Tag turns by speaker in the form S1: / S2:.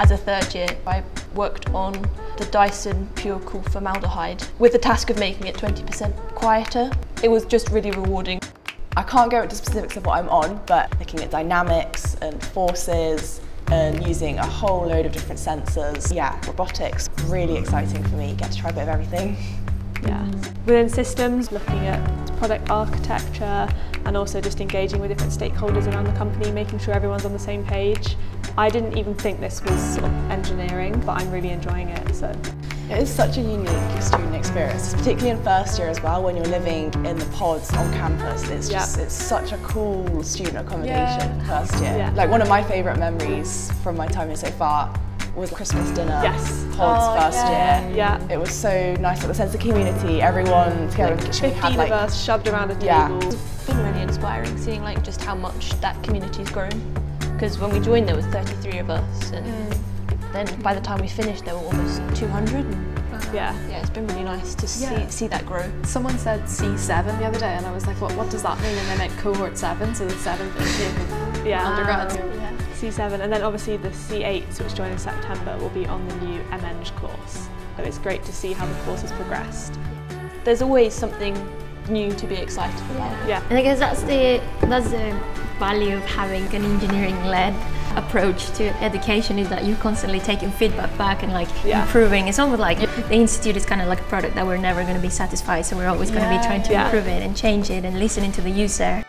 S1: As a third year, I worked on the Dyson Pure Cool Formaldehyde with the task of making it 20% quieter. It was just really rewarding.
S2: I can't go into specifics of what I'm on, but looking at dynamics and forces and using a whole load of different sensors. Yeah, robotics, really exciting for me. Get to try a bit of everything.
S3: Yeah. Within systems, looking at product architecture and also just engaging with different stakeholders around the company, making sure everyone's on the same page. I didn't even think this was sort of engineering, but I'm really enjoying it. So.
S2: It is such a unique student experience, particularly in first year as well, when you're living in the pods on campus. It's just, it's such a cool student accommodation yeah. first year. Yeah. Like one of my favourite memories from my time here so far was Christmas dinner.
S3: Yes.
S2: Pods oh, first
S3: yeah.
S2: year.
S3: Yeah.
S2: It was so nice, like the sense of community, everyone together
S3: like
S2: in the
S3: kitchen. 15
S2: had, like,
S3: of us shoved around a table.
S1: Yeah. It's been really inspiring seeing like just how much that community's grown. Because when we joined there was 33 of us and mm. then by the time we finished there were almost 200.
S3: Yeah.
S1: Yeah, it's been really nice to see, yeah. see that grow.
S4: Someone said C7 the other day and I was like, what, what does that mean? And they meant cohort 7, so the 7th of
S3: yeah.
S4: undergrads.
S3: Yeah. C7 and then obviously the C8s which join in September will be on the new MEng course. So it's great to see how the course has progressed.
S1: There's always something new to be excited about.
S3: Yeah.
S5: And I guess that's the that's the value of having an engineering led approach to education is that you're constantly taking feedback back and like yeah. improving. It's almost like the institute is kind of like a product that we're never going to be satisfied, so we're always going to yeah. be trying to yeah. improve it and change it and listening to the user.